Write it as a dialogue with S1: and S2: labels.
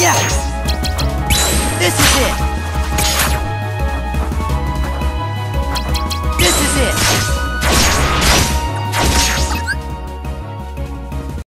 S1: Yes! This is it!